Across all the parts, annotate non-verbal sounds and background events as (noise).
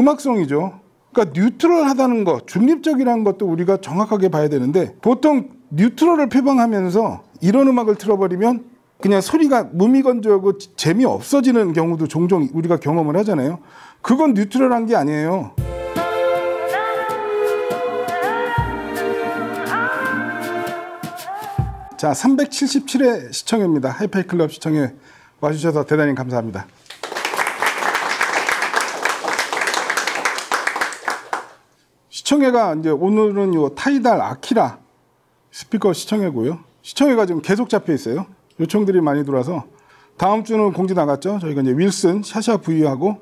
음악성이죠. 그러니까 뉴트럴하다는 것, 중립적이라는 것도 우리가 정확하게 봐야 되는데 보통 뉴트럴을 표방하면서 이런 음악을 틀어버리면 그냥 소리가 무미건조하고 재미 없어지는 경우도 종종 우리가 경험을 하잖아요. 그건 뉴트럴한 게 아니에요. 자, 377회 시청회입니다. 하이파이 클럽 시청회 와주셔서 대단히 감사합니다. 시청회가 이제 오늘은 요 타이달 아키라 스피커 시청회고요. 시청회가 지금 계속 잡혀 있어요. 요청들이 많이 들어와서 다음 주는 공지 나갔죠. 저희가 이제 윌슨 샤샤 V하고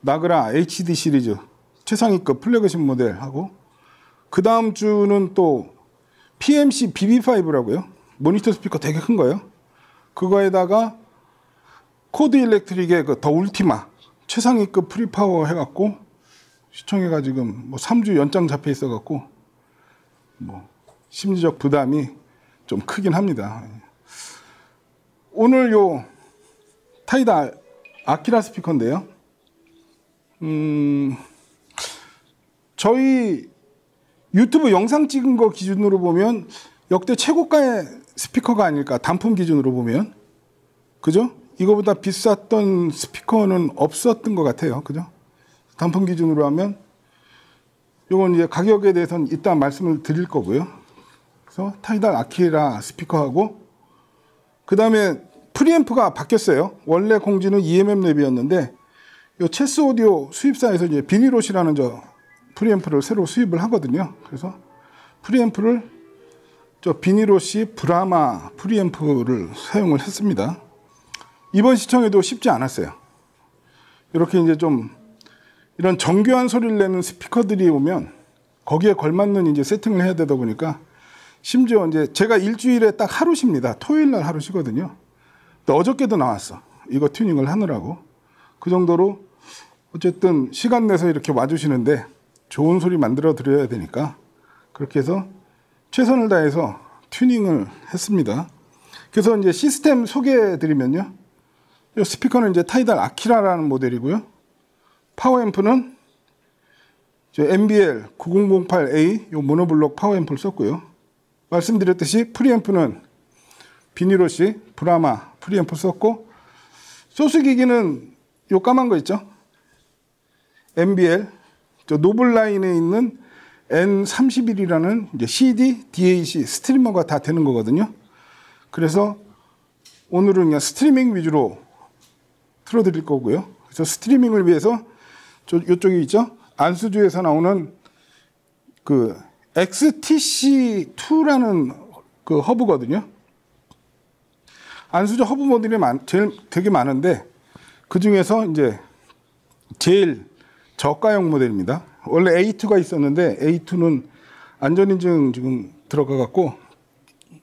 나그라 HD 시리즈 최상위급 플래그십 모델하고 그 다음 주는 또 PMC BB5라고요. 모니터 스피커 되게 큰 거예요. 그거에다가 Chord Electronics의 그 더 울티마 최상위급 pre power 해갖고 시청회가 지금 뭐 3주 연장 잡혀 있어갖고 뭐 심리적 부담이 좀 크긴 합니다. 오늘 요 타이달 아키라 스피커인데요. 음, 저희 유튜브 영상 찍은 거 기준으로 보면 역대 최고가의 스피커가 아닐까 단품 기준으로 보면 그죠? 이거보다 비쌌던 스피커는 없었던 것 같아요. 그죠? 단품 기준으로 하면 이건 이제 가격에 대해서는 이따 말씀을 드릴 거고요. 그래서 타이달 아키라 스피커하고 그 다음에 프리앰프가 바뀌었어요. 원래 공지는 EMM Labs였는데 이 체스 오디오 수입사에서 이제 비니 로시라는 저 프리앰프를 새로 수입을 하거든요. 그래서 프리앰프를 저 비니 로시 브라마 프리앰프를 사용을 했습니다. 이번 시청에도 쉽지 않았어요. 이렇게 이제 좀 이런 정교한 소리를 내는 스피커들이 오면 거기에 걸맞는 이제 세팅을 해야 되다 보니까 심지어 이제 제가 일주일에 딱 하루 쉽니다. 토요일 날 하루 쉬거든요. 어저께도 나왔어. 이거 튜닝을 하느라고. 그 정도로 어쨌든 시간 내서 이렇게 와주시는데 좋은 소리 만들어 드려야 되니까 그렇게 해서 최선을 다해서 튜닝을 했습니다. 그래서 이제 시스템 소개해 드리면요. 이 스피커는 이제 타이달 아키라라는 모델이고요. 파워 앰프는 MBL 9008A 요 monoblock 파워 앰프를 썼고요. 말씀드렸듯이 프리앰프는 비니 로시 브라마 프리앰프 썼고 소스 기기는 요 까만 거 있죠? MBL 저 노블라인에 있는 N31이라는 이제 CD, DAC streamer가 다 되는 거거든요. 그래서 오늘은 그냥 스트리밍 위주로 틀어드릴 거고요. 그래서 스트리밍을 위해서 저 이쪽에 있죠? 안수즈에서 나오는 그 XTC2라는 그 허브거든요. 안수즈 허브 모델이 많, 제일 되게 많은데 그 중에서 이제 제일 저가형 모델입니다. 원래 A2가 있었는데 A2는 안전인증 지금 들어가 갖고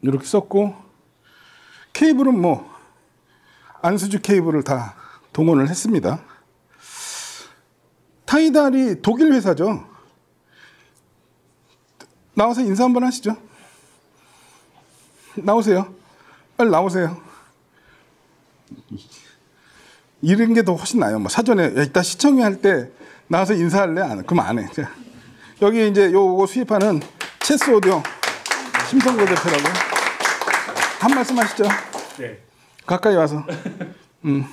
이렇게 썼고 케이블은 뭐 안수즈 케이블을 다 동원을 했습니다. 타이달이 독일 회사죠. 나와서 인사 한번 하시죠. 나오세요. 빨리 나오세요. 이런 게 더 훨씬 나요. 뭐 사전에 이따 시청회 할 때 나와서 인사할래? 안, 그럼 안 해. 자, 여기 이제 요거 수입하는 체스 오디오 심성고 대표라고 한 말씀 하시죠. 네. 가까이 와서. 음.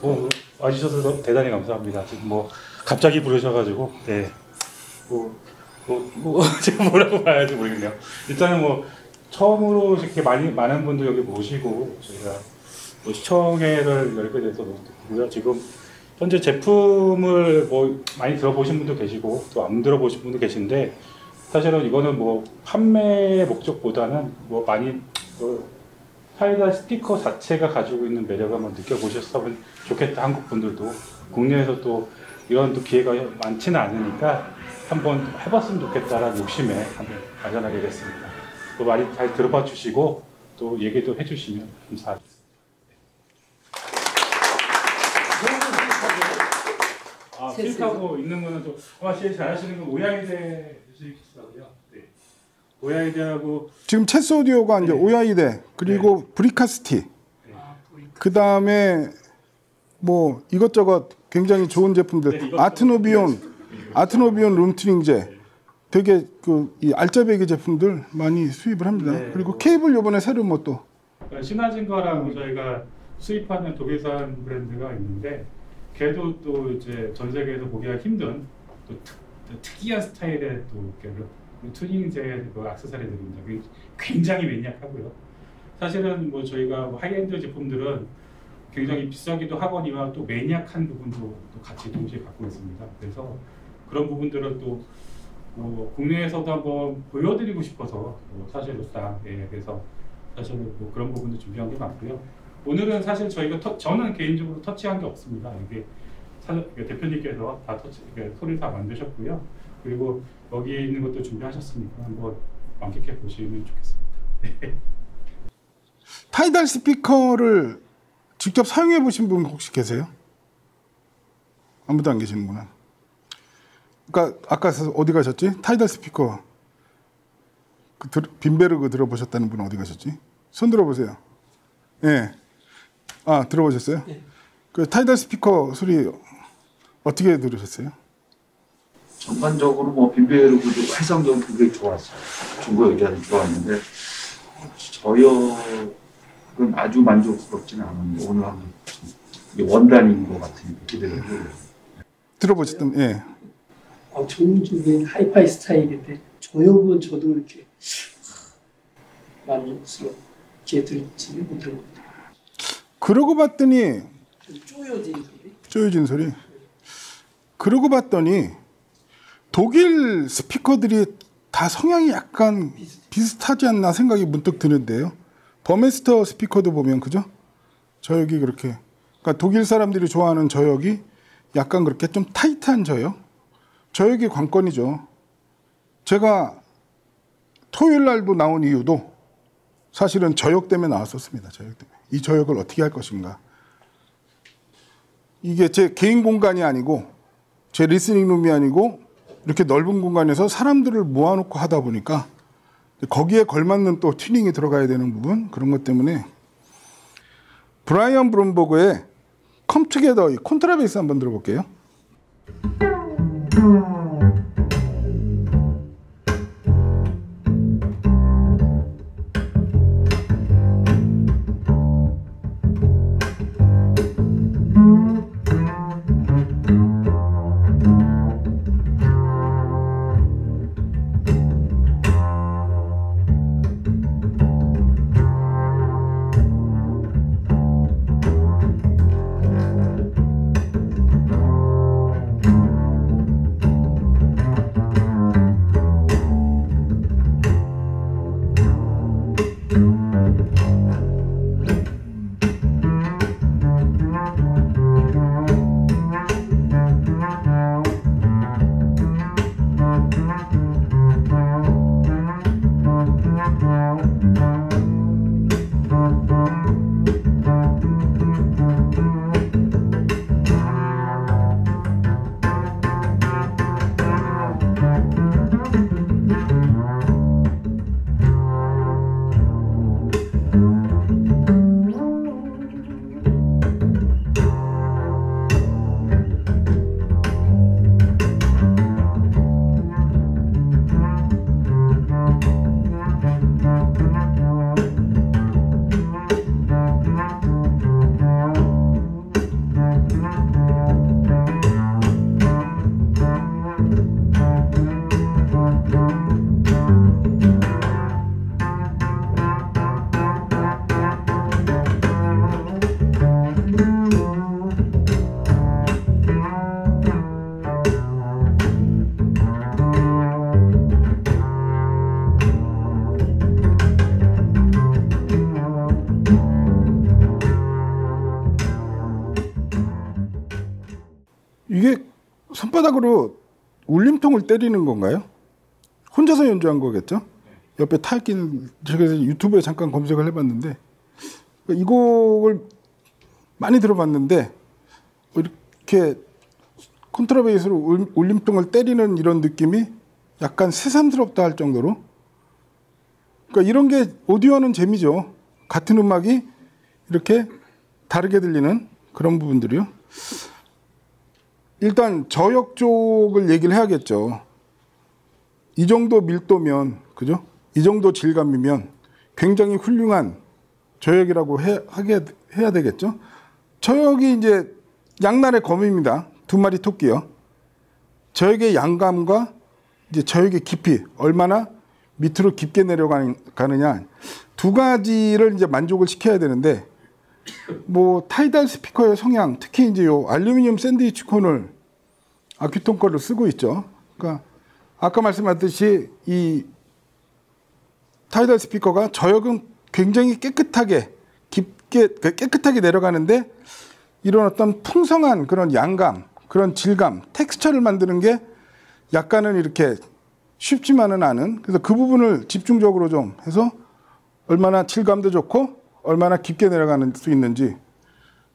어, 와주셔서 대단히 감사합니다. 지금 뭐 갑자기 부르셔가지고 네. 뭐, 뭐, 뭐 (laughs) 제가 뭐라고 봐야지 모르겠네요. 일단은 뭐 처음으로 이렇게 많이 많은 분들 여기 모시고 저희가 뭐 시청회를 열게 돼서 너무 기고요. 지금 현재 제품을 뭐 많이 들어보신 분도 계시고 또 안 들어보신 분도 계신데 사실은 이거는 뭐 판매 목적보다는 뭐 많이 뭐 사이다 스피커 자체가 가지고 있는 매력을 한번 느껴보셨으면 좋겠다 한국 분들도 국내에서 또 이런 또 기회가 많지는 않으니까 한번 해봤으면 좋겠다라는 욕심에 한번 마련하게 됐습니다. 또 많이 잘 들어봐 주시고 또 얘기도 해주시면 감사하겠습니다. 아, 수입하고 있는 거는 좀 아마 제일 잘하시는 건 오야이대 수입하고요. 네. 오야이대하고 지금 체스 오디오가 네. 이제 오야이대 그리고 네. 브리카스티 네. 그 다음에 뭐 이것저것 굉장히 좋은 네, 제품들 이것도- 아트노비온 아트노비온 룸튜닝제 되게 그 이 알짜배기 제품들 많이 수입을 합니다. 네. 그리고 케이블 요번에 새로 뭐또 그러니까 신화진거라고 저희가 수입하는 독일산 브랜드가 있는데 걔도 또 이제 전 세계에서 보기가 힘든 또, 특, 또 특이한 스타일의 또 이렇게 그 튜닝제 그 액세서리들입니다. 그게 굉장히 maniac하고요. 사실은 뭐 저희가 뭐 하이엔드 제품들은 굉장히 비싸기도 하거니와 또 maniac한 부분도 또 같이 동시에 갖고 있습니다. 그래서 그런 부분들은 또뭐 국내에서도 한번 보여드리고 싶어서 뭐 사실로상 예, 그래서 사실 뭐 그런 부분도 준비한 게 많고요. 오늘은 사실 저희가 터, 저는 개인적으로 터치한 게 없습니다. 이게 사, 대표님께서 다 터치, 소리 다 만드셨고요. 그리고 여기 있는 것도 준비하셨으니까 한번 만끽해 보시면 좋겠습니다. 타이달 스피커를 직접 사용해 보신 분 혹시 계세요? 아무도 안 계시는구나. 그러니까 아까 어디 가셨지? 타이달 스피커 그 들, 빈베르그 들어보셨다는 분 어디 가셨지? 손 들어보세요. 예. 아 들어보셨어요? 그 타이달 스피커 소리 어떻게 들으셨어요? 전반적으로 뭐 빈베르그도 해상적으로 굉장히 좋았어요. 중국 의견이 좋았는데 저역은 아주 만족스럽지는 않은데 오늘 한번 이게 원단인 것 같은 기대를 들어보셨던 예. 어, 전적인 하이파이 스타일인데 저역은 저도 이렇게 만족스럽게 들지 못한 것 같아요. 그러고 봤더니 좀 쪼여진 소리. 쪼여진 소리. 그러고 봤더니 독일 스피커들이 다 성향이 약간 비슷하지 않나 생각이 문득 드는데요. 버메스터 스피커도 보면 그죠? 저역이 그렇게 그러니까 독일 사람들이 좋아하는 저역이 약간 그렇게 좀 타이트한 저역. 저역이 관건이죠. 제가 토요일 날도 나온 이유도 사실은 저역 때문에 나왔었습니다. 저역 때문에. 이 저역을 어떻게 할 것인가. 이게 제 개인 공간이 아니고 제 listening room이 아니고 이렇게 넓은 공간에서 사람들을 모아놓고 하다 보니까 거기에 걸맞는 또 튜닝이 들어가야 되는 부분 그런 것 때문에 브라이언 브룸버그의 Come Together 이 콘트라베이스 한번 들어볼게요. 손바닥으로 울림통을 때리는 건가요? 혼자서 연주한 거겠죠? 옆에 타있기는 제가 유튜브에 잠깐 검색을 해봤는데 이 곡을 많이 들어봤는데 뭐 이렇게 콘트라베이스로 울- 울림통을 때리는 이런 느낌이 약간 새삼스럽다 할 정도로 그러니까 이런 게 오디오는 재미죠. 같은 음악이 이렇게 다르게 들리는 그런 부분들이요. 일단 저역 쪽을 얘기를 해야겠죠. 이 정도 밀도면 그죠? 이 정도 질감이면 굉장히 훌륭한 저역이라고 해, 하게 해야 되겠죠. 저역이 이제 양날의 검입니다. 두 마리 토끼요. 저역의 양감과 이제 저역의 깊이 얼마나 밑으로 깊게 내려가느냐 두 가지를 이제 만족을 시켜야 되는데 뭐 타이달 스피커의 성향 특히 이제 요 알루미늄 샌드위치 콘을 아큐톤 거를 쓰고 있죠. 그러니까 아까 말씀하셨듯이 이 타이달 스피커가 저역은 굉장히 깨끗하게 깊게 그 깨끗하게 내려가는데 이런 어떤 풍성한 그런 양감, 그런 질감, 텍스처를 만드는 게 약간은 이렇게 쉽지만은 않은 그래서 그 부분을 집중적으로 좀 해서 얼마나 질감도 좋고 얼마나 깊게 내려가는 수 있는지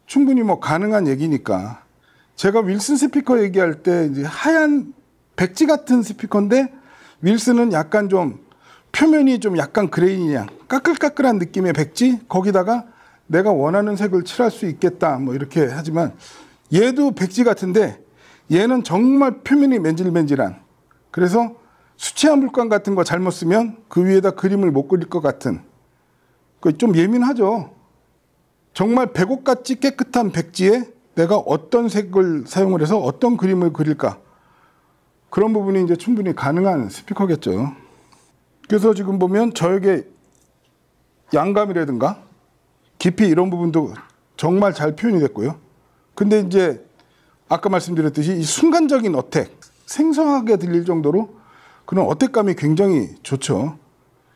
충분히 뭐 가능한 얘기니까 제가 윌슨 스피커 얘기할 때 이제 하얀 백지 같은 스피커인데 윌슨은 약간 좀 표면이 좀 약간 그레이냐 까끌까끌한 느낌의 백지? 거기다가 내가 원하는 색을 칠할 수 있겠다 뭐 이렇게 하지만 얘도 백지 같은데 얘는 정말 표면이 맨질맨질한. 그래서 수채화 물감 같은 거 잘못 쓰면 그 위에다 그림을 못 그릴 것 같은. 그 좀 예민하죠. 정말 백옥같이 깨끗한 백지에 내가 어떤 색을 사용을 해서 어떤 그림을 그릴까 그런 부분이 이제 충분히 가능한 스피커겠죠. 그래서 지금 보면 저에게 양감이라든가 깊이 이런 부분도 정말 잘 표현이 됐고요. 근데 이제 아까 말씀드렸듯이 이 순간적인 attack, 생소하게 들릴 정도로 그런 attack감이 굉장히 좋죠.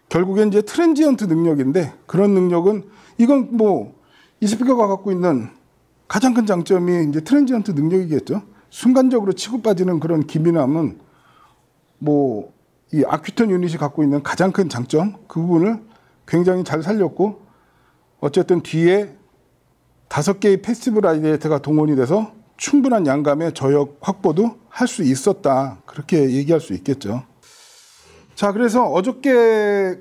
결국엔 이제 transient 능력인데 그런 능력은 이건 뭐 이 스피커가 갖고 있는 가장 큰 장점이 이제 transient 능력이겠죠. 순간적으로 치고 빠지는 그런 기민함은 뭐 이 아큐톤 유닛이 갖고 있는 가장 큰 장점 그 부분을 굉장히 잘 살렸고 어쨌든 뒤에 다섯 개의 passive radiator가 동원이 돼서 충분한 양감의 저역 확보도 할 수 있었다 그렇게 얘기할 수 있겠죠. 자 그래서 어저께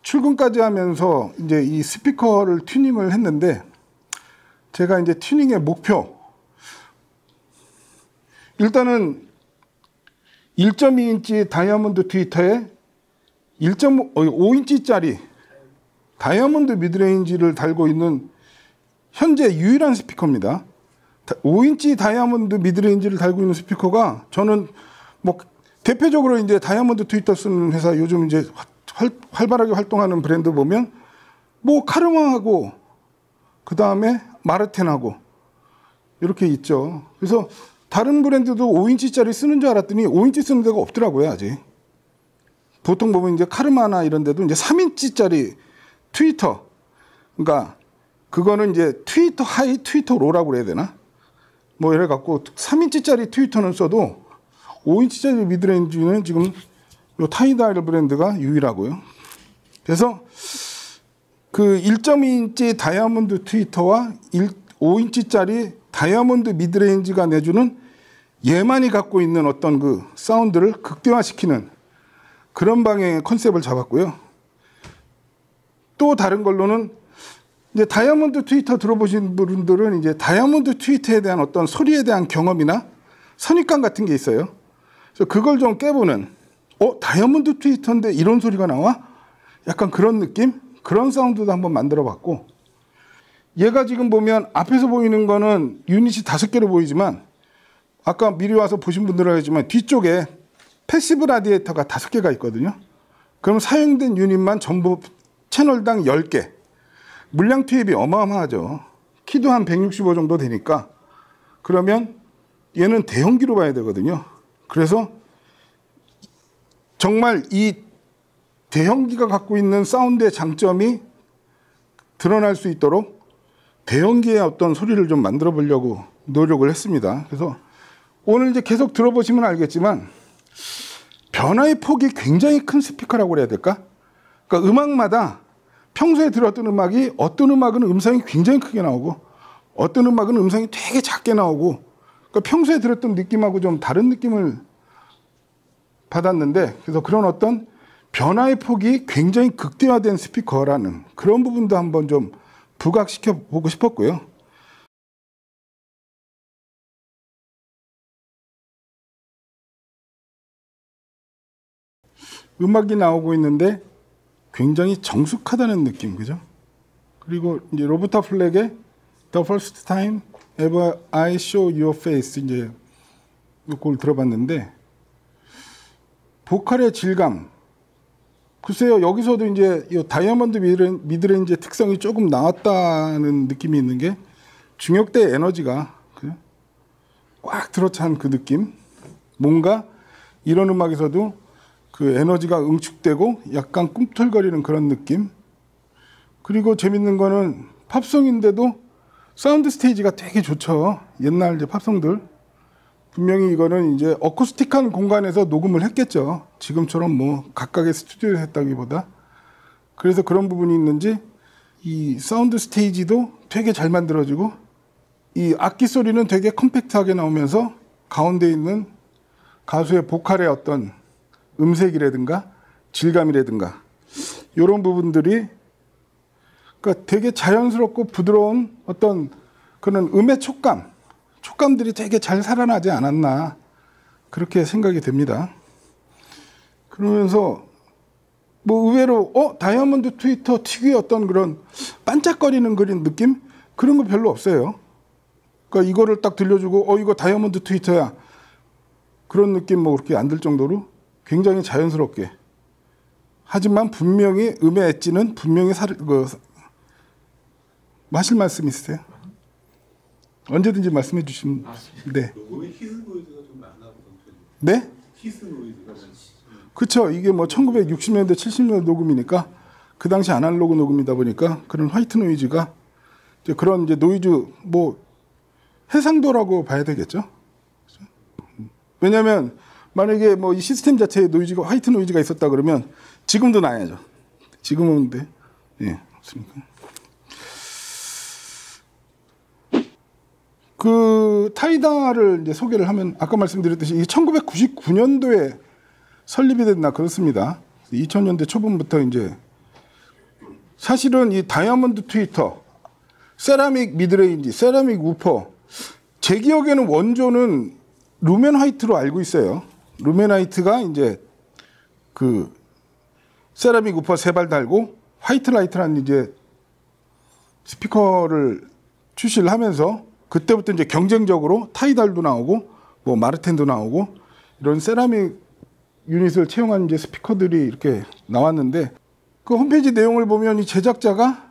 출근까지 하면서 이제 이 스피커를 튜닝을 했는데 제가 이제 튜닝의 목표 일단은 1.2인치 다이아몬드 트위터에 1.5인치짜리 다이아몬드 midrange를 달고 있는 현재 유일한 스피커입니다. 5인치 다이아몬드 midrange를 달고 있는 스피커가 저는 뭐 대표적으로 이제 다이아몬드 트위터 쓰는 회사 요즘 이제 활, 활발하게 활동하는 브랜드 보면 뭐 카르마하고 그 다음에 마르텐하고 이렇게 있죠. 그래서 다른 브랜드도 5인치짜리 쓰는 줄 알았더니 5인치 쓰는 데가 없더라고요, 아직. 보통 보면 이제 카르마나 이런 데도 이제 3인치짜리 트위터. 그러니까 그거는 이제 트위터 high, 트위터 low라고 그래야 되나? 뭐 이래 갖고 3인치짜리 트위터는 써도 5인치짜리 midrange는 지금 요 타이달 브랜드가 유일하고요. 그래서 그 1.2인치 다이아몬드 트위터와 1, 5인치짜리 다이아몬드 midrange가 내주는 얘만이 갖고 있는 어떤 그 사운드를 극대화시키는 그런 방향의 컨셉을 잡았고요. 또 다른 걸로는 이제 다이아몬드 트위터 들어보신 분들은 이제 다이아몬드 트위터에 대한 어떤 소리에 대한 경험이나 선입관 같은 게 있어요. 그래서 그걸 좀 깨보는 어 다이아몬드 트위터인데 이런 소리가 나와? 약간 그런 느낌? 그런 사운드도 한번 만들어 봤고 얘가 지금 보면 앞에서 보이는 거는 유닛이 다섯 개로 보이지만 아까 미리 와서 보신 분들은 알지만 뒤쪽에 passive radiator가 다섯 개가 있거든요. 그럼 사용된 유닛만 전부 채널당 10개. 물량 투입이 어마어마하죠. 키도 한 165 정도 되니까 그러면 얘는 대형기로 봐야 되거든요. 그래서 정말 이 대형기가 갖고 있는 사운드의 장점이 드러날 수 있도록 대형기의 어떤 소리를 좀 만들어 보려고 노력을 했습니다. 그래서 오늘 이제 계속 들어보시면 알겠지만 변화의 폭이 굉장히 큰 스피커라고 그래야 될까? 그러니까 음악마다 평소에 들었던 음악이 어떤 음악은 음성이 굉장히 크게 나오고 어떤 음악은 음성이 되게 작게 나오고 그러니까 평소에 들었던 느낌하고 좀 다른 느낌을 받았는데 그래서 그런 어떤 변화의 폭이 굉장히 극대화된 스피커라는 그런 부분도 한번 좀 부각시켜 보고 싶었고요. 음악이 나오고 있는데 굉장히 정숙하다는 느낌, 그죠? 그리고 이제 로버타 플랙의 The First Time Ever I Saw Your Face 이제 그걸 들어봤는데 보컬의 질감, 글쎄요 여기서도 이제 이 다이아몬드 midra- midrange의 특성이 조금 나왔다는 느낌이 있는 게 중역대 에너지가 그꽉 들어찬 그 느낌? 뭔가 이런 음악에서도 그 에너지가 응축되고 약간 꿈틀거리는 그런 느낌? 그리고 재밌는 거는 팝송인데도 sound stage가 되게 좋죠. 옛날 이제 팝송들 분명히 이거는 이제 어쿠스틱한 공간에서 녹음을 했겠죠. 지금처럼 뭐 각각의 스튜디오에 했다기보다. 그래서 그런 부분이 있는지 이 sound stage도 되게 잘 만들어지고 이 악기 소리는 되게 컴팩트하게 나오면서 가운데 있는 가수의 보컬의 어떤 음색이라든가 질감이라든가 이런 부분들이 그러니까 되게 자연스럽고 부드러운 어떤 그런 음의 촉감 촉감들이 되게 잘 살아나지 않았나 그렇게 생각이 됩니다. 그러면서 뭐 의외로 어 다이아몬드 트위터 특유의 어떤 그런 반짝거리는 그린 느낌 그런 거 별로 없어요. 그러니까 이거를 딱 들려주고 어 이거 다이아몬드 트위터야 그런 느낌 뭐 그렇게 안 들 정도로 굉장히 자연스럽게 하지만 분명히 음의 엣지는 분명히 살, 그, 하실 말씀 있으세요? 언제든지 말씀해 주시면 네. 녹음에 hiss noise가 좀 많아 보던 편이에요. 네? 그쵸. 이게 뭐 1960년대, 70년대 녹음이니까 그 당시 아날로그 녹음이다 보니까 그런 white noise가 이제 그런 이제 노이즈 뭐 해상도라고 봐야 되겠죠. 왜냐하면 만약에 뭐 이 시스템 자체에 노이즈가 화이트 노이즈가 있었다 그러면 지금도 나야죠. 지금은 근데 예 없으니까. 그 타이다를 이제 소개를 하면 아까 말씀드렸듯이 이 1999년도에 설립이 됐나 그렇습니다. 2000년대 초반부터 이제 사실은 이 다이아몬드 트위터, 세라믹 midrange, 세라믹 우퍼 제 기억에는 원조는 Lumen White로 알고 있어요. Lumen White가 이제 그 세라믹 우퍼 세 발 달고 White Light라는 이제 스피커를 출시를 하면서 그때부터 이제 경쟁적으로 Tidal도 나오고 뭐 Marten도 나오고 이런 세라믹 유닛을 채용한 이제 스피커들이 이렇게 나왔는데 그 홈페이지 내용을 보면 이 제작자가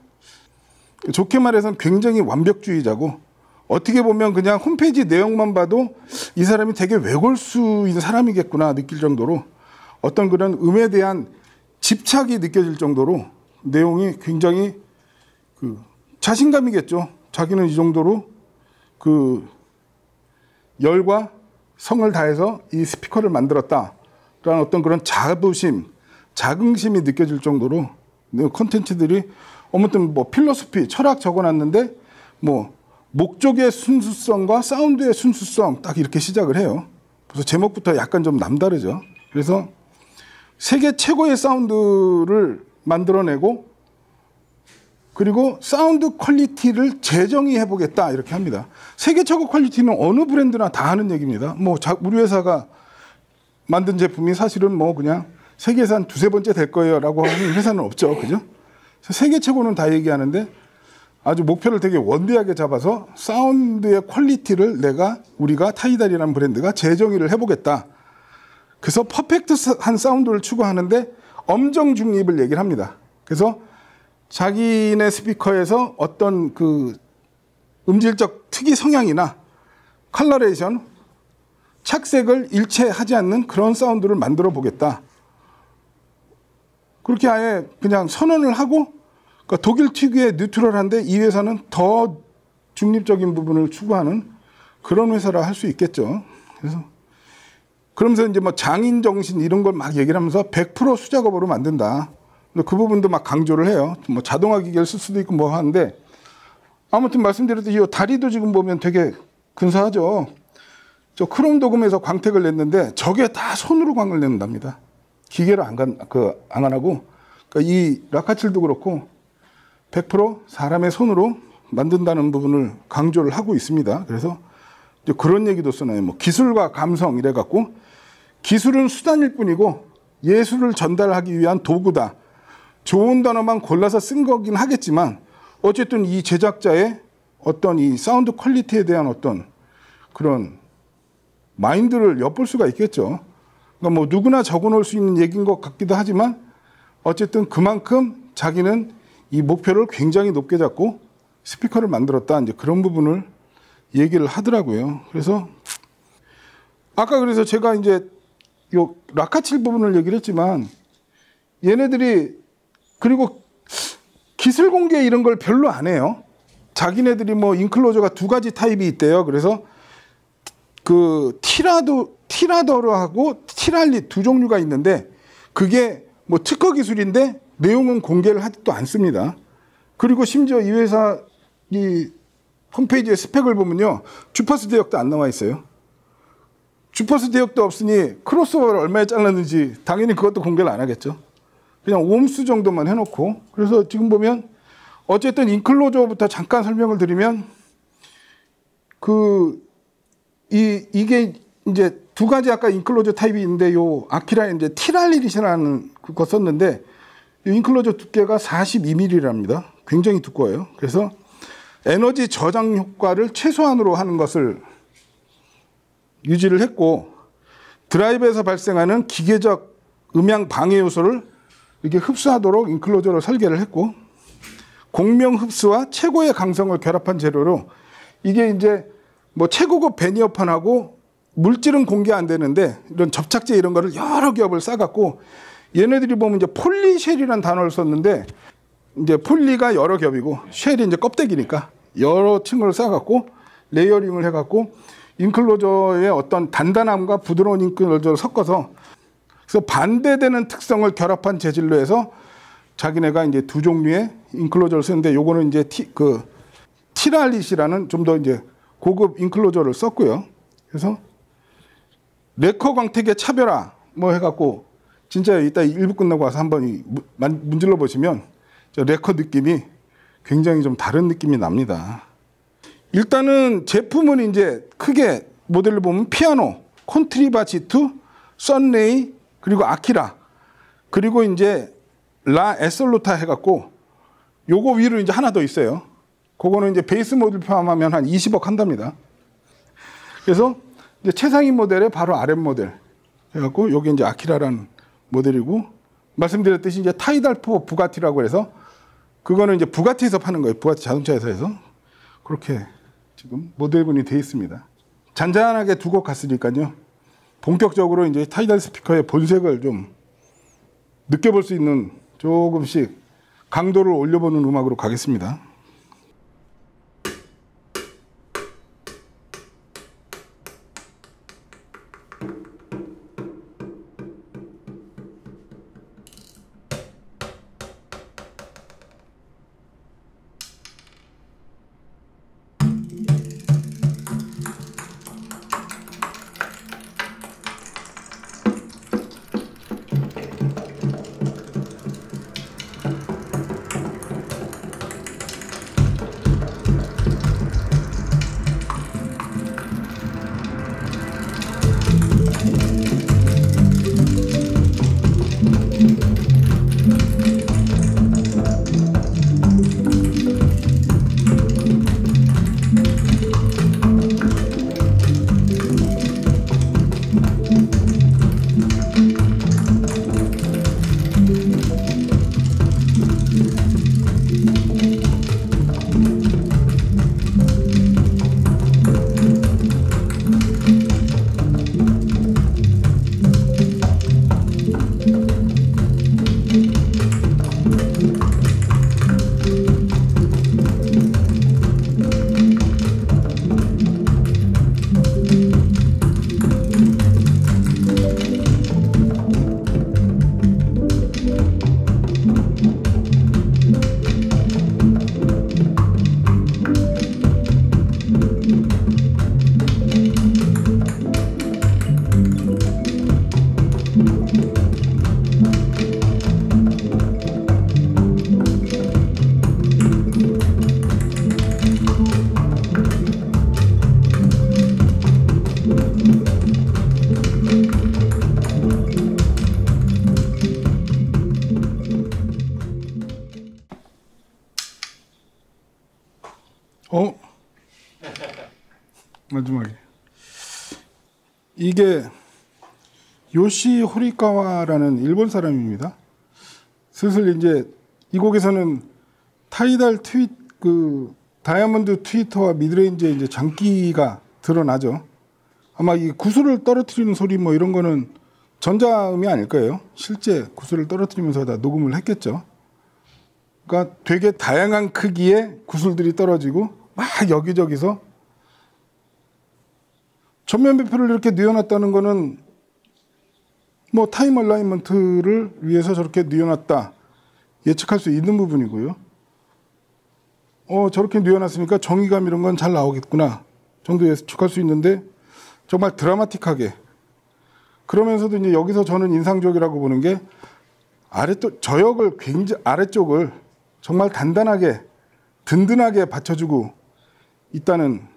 좋게 말해서는 굉장히 완벽주의자고 어떻게 보면 그냥 홈페이지 내용만 봐도 이 사람이 되게 외골수인 사람이겠구나 느낄 정도로 어떤 그런 음에 대한 집착이 느껴질 정도로 내용이 굉장히 그 자신감이겠죠. 자기는 이 정도로 그 열과 성을 다해서 이 스피커를 만들었다라는 어떤 그런 자부심, 자긍심이 느껴질 정도로 콘텐츠들이 아무튼 뭐 philosophy, 철학 적어놨는데 뭐 목적의 순수성과 사운드의 순수성 딱 이렇게 시작을 해요. 그래서 제목부터 약간 좀 남다르죠. 그래서 세계 최고의 사운드를 만들어내고 그리고 sound quality를 재정의해 보겠다 이렇게 합니다. 세계 최고 quality는 어느 브랜드나 다 하는 얘기입니다. 뭐 자- 우리 회사가 만든 제품이 사실은 뭐 그냥 한 두세 번째 될 거예요라고 하는 회사는 없죠. 그죠? 세계 최고는 다 얘기하는데 아주 목표를 되게 원대하게 잡아서 사운드의 quality를 내가 우리가 Tidal이라는 브랜드가 재정의를 해 보겠다. 그래서 perfect한 사운드를 추구하는데 엄정 중립을 얘기를 합니다. 그래서 자기네 스피커에서 어떤 그 음질적 특이 성향이나 coloration, 착색을 일체하지 않는 그런 사운드를 만들어 보겠다. 그렇게 아예 그냥 선언을 하고 그러니까 독일 특유의 neutral한데 이 회사는 더 중립적인 부분을 추구하는 그런 회사라 할 수 있겠죠. 그래서 그러면서 이제 뭐 장인 정신 이런 걸 막 얘기를 하면서 100% 수작업으로 만든다. 그 부분도 막 강조를 해요. 뭐 자동화 기계를 쓸 수도 있고 뭐 하는데 아무튼 말씀드렸듯이 이 다리도 지금 보면 되게 근사하죠. 저 크롬 도금에서 광택을 냈는데 저게 다 손으로 광을 낸답니다. 기계로 안, 간, 그, 안 하고 그러니까 이 라카칠도 그렇고 100% 사람의 손으로 만든다는 부분을 강조를 하고 있습니다. 그래서 그런 얘기도 쓰나요? 뭐 기술과 감성 이래 갖고 기술은 수단일 뿐이고 예술을 전달하기 위한 도구다. 좋은 단어만 골라서 쓴 거긴 하겠지만 어쨌든 이 제작자의 어떤 이 sound quality에 대한 어떤 그런 마인드를 엿볼 수가 있겠죠. 그러니까 뭐 누구나 적어놓을 수 있는 얘기인 것 같기도 하지만 어쨌든 그만큼 자기는 이 목표를 굉장히 높게 잡고 스피커를 만들었다 이제 그런 부분을 얘기를 하더라고요. 그래서 아까 그래서 제가 이제 요 라카칠 부분을 얘기를 했지만 얘네들이 그리고 기술 공개 이런 걸 별로 안 해요. 자기네들이 뭐 인클로저가 두 가지 타입이 있대요. 그래서 그 티라도 티라더하고 티랄리 두 종류가 있는데 그게 뭐 특허 기술인데 내용은 공개를 하지도 않습니다. 그리고 심지어 이 회사 이 홈페이지에 스펙을 보면요 주파수 대역도 안 나와 있어요. 주파수 대역도 없으니 크로스오버를 얼마에 잘랐는지 당연히 그것도 공개를 안 하겠죠. 그냥 옴수 정도만 해놓고 그래서 지금 보면 어쨌든 인클로저부터 잠깐 설명을 드리면 그 이 이게 이제 두 가지 아까 인클로저 타입이 있는데 요 아키라 이제 티랄리릿이라는 그거 썼는데 이 인클로저 두께가 42mm랍니다. 굉장히 두꺼워요. 그래서 에너지 저장 효과를 최소한으로 하는 것을 유지를 했고 드라이브에서 발생하는 기계적 음향 방해 요소를 이렇게 흡수하도록 인클로저를 설계를 했고 공명 흡수와 최고의 강성을 결합한 재료로 이게 이제 뭐 최고급 베니어판하고 물질은 공개 안 되는데 이런 접착제 이런 거를 여러 겹을 싸갖고 얘네들이 보면 이제 polyshell이라는 단어를 썼는데 이제 poly가 여러 겹이고 shell이 이제 껍데기니까 여러 층을 싸갖고 layering을 해갖고 enclosure의 어떤 단단함과 부드러운 enclosure를 섞어서 그래서 반대되는 특성을 결합한 재질로 해서 자기네가 이제 두 종류의 enclosure를 쓰는데 요거는 이제 티, 그 TIRALIT이라는 좀 더 이제 고급 enclosure를 썼고요. 그래서 레커 광택의 차별화 뭐 해갖고 진짜 이따 일부 끝나고 와서 한번 문질러 보시면 저 레커 느낌이 굉장히 좀 다른 느낌이 납니다. 일단은 제품은 이제 크게 모델을 보면 Piano, Contriva G2, Sunray 그리고 Akira 그리고 이제 La Assoluta 해갖고 요거 위로 이제 하나 더 있어요. 그거는 이제 베이스 모듈 포함하면 한 20억 한답니다. 그래서 이제 최상위 모델의 바로 아랫 모델 해갖고 여기 이제 아키라라는 모델이고 말씀드렸듯이 이제 타이달포 부가티라고 해서 그거는 이제 부가티에서 파는 거예요. 부가티 자동차에서 해서 그렇게 지금 모델분이 돼 있습니다. 잔잔하게 두곡 갔으니까요. 본격적으로 이제 타이달 스피커의 본색을 좀 느껴볼 수 있는 조금씩 강도를 올려보는 음악으로 가겠습니다. 요시 호리카와라는 일본 사람입니다. 슬슬 이제 이 곡에서는 Tidal 트윗 그 다이아몬드 트위터와 midrange의 이제 장기가 드러나죠. 아마 이 구슬을 떨어뜨리는 소리 뭐 이런 거는 전자음이 아닐 거예요. 실제 구슬을 떨어뜨리면서 다 녹음을 했겠죠. 그러니까 되게 다양한 크기의 구슬들이 떨어지고 막 여기저기서 전면 baffle을 이렇게 뉘어놨다는 거는 뭐 time alignment를 위해서 저렇게 뉘어놨다 예측할 수 있는 부분이고요. 어 저렇게 뉘어놨으니까 정위감 이런 건 잘 나오겠구나 정도 예측할 수 있는데 정말 드라마틱하게 그러면서도 이제 여기서 저는 인상적이라고 보는 게 아래쪽 저역을 굉장히 아래쪽을 정말 단단하게 든든하게 받쳐주고 있다는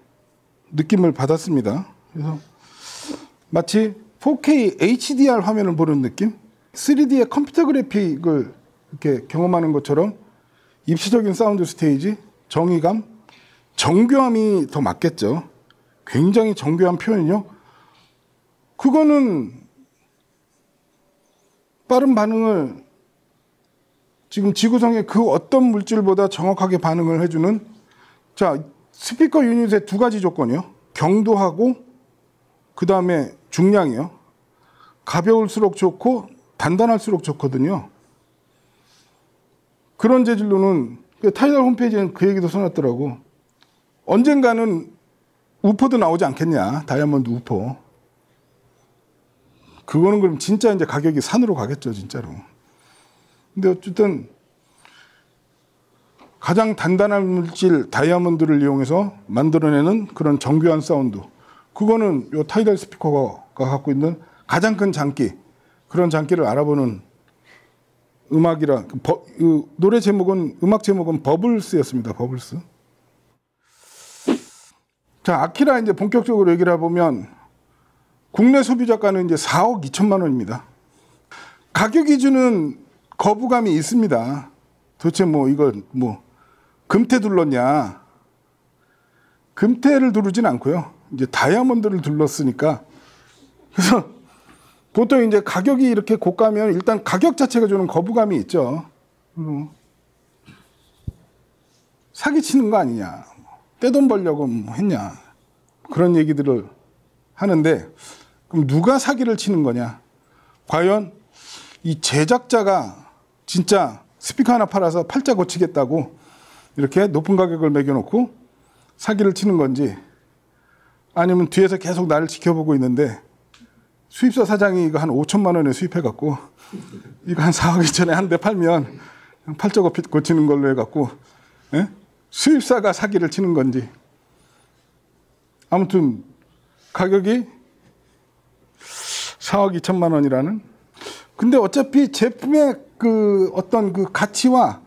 느낌을 받았습니다. 그래서 마치 4K HDR 화면을 보는 느낌, 3D의 컴퓨터 그래픽을 이렇게 경험하는 것처럼 입시적인 사운드 스테이지, 정의감, 정교함이 더 맞겠죠. 굉장히 정교한 표현이요. 그거는 빠른 반응을 지금 지구성의 그 어떤 물질보다 정확하게 반응을 해주는 자 스피커 유닛의 두 가지 조건이요. 경도하고 그 다음에 중량이요. 가벼울수록 좋고 단단할수록 좋거든요. 그런 재질로는 타이달 홈페이지에는 그 얘기도 써놨더라고. 언젠가는 우퍼도 나오지 않겠냐. 다이아몬드 우퍼. 그거는 그럼 진짜 이제 가격이 산으로 가겠죠, 진짜로. 근데 어쨌든 가장 단단한 물질 다이아몬드를 이용해서 만들어내는 그런 정교한 사운드. 그거는 요 Tidal 스피커가 갖고 있는 가장 큰 장기. 그런 장기를 알아보는 음악이라 그 버, 그 노래 제목은 음악 제목은 Bubbles였습니다. Bubbles. 자, Akira 이제 본격적으로 얘기를 해보면 국내 소비자가는 이제 4억 2천만 원입니다. 가격 기준은 거부감이 있습니다. 도대체 뭐 이걸 뭐 금태 둘렀냐? 금태를 두르진 않고요. 이제 다이아몬드를 둘렀으니까 그래서 보통 이제 가격이 이렇게 고가면 일단 가격 자체가 주는 거부감이 있죠. 음. 사기치는 거 아니냐. 떼돈 벌려고 뭐 했냐. 그런 얘기들을 하는데 그럼 누가 사기를 치는 거냐? 과연 이 제작자가 진짜 스피커 하나 팔아서 팔자 고치겠다고 이렇게 높은 가격을 매겨놓고 사기를 치는 건지 아니면 뒤에서 계속 나를 지켜보고 있는데 수입사 사장이 이거 한 5천만 원에 수입해갖고 이거 한 4억 2천에 한 대 팔면 팔자 고치는 걸로 해갖고 예? 수입사가 사기를 치는 건지 아무튼 가격이 4억 2천만 원이라는. 근데 어차피 제품의 그 어떤 그 가치와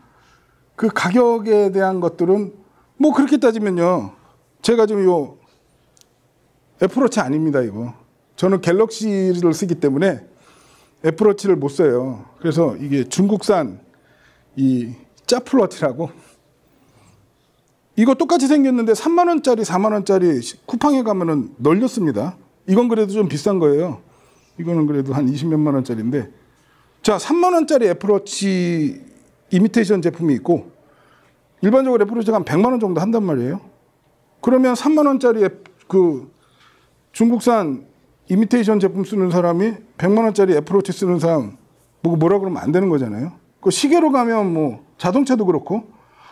그 가격에 대한 것들은 뭐 그렇게 따지면요. 제가 지금 요 애플워치 아닙니다, 이거. 저는 갤럭시를 쓰기 때문에 애플워치를 못 써요. 그래서 이게 중국산 이 짜플워치라고 이거 똑같이 생겼는데 3만 원짜리, 4만 원짜리 쿠팡에 가면은 널렸습니다. 이건 그래도 좀 비싼 거예요. 이거는 그래도 한 20몇만 원짜리인데 자 3만 원짜리 애플워치 이미테이션 제품이 있고 일반적으로 애플워치가 한 100만 원 정도 한단 말이에요. 그러면 3만 원짜리 그 중국산 이미테이션 제품 쓰는 사람이 100만 원짜리 애플워치 쓰는 사람 뭐 뭐라 그러면 안 되는 거잖아요. 그 시계로 가면 뭐 자동차도 그렇고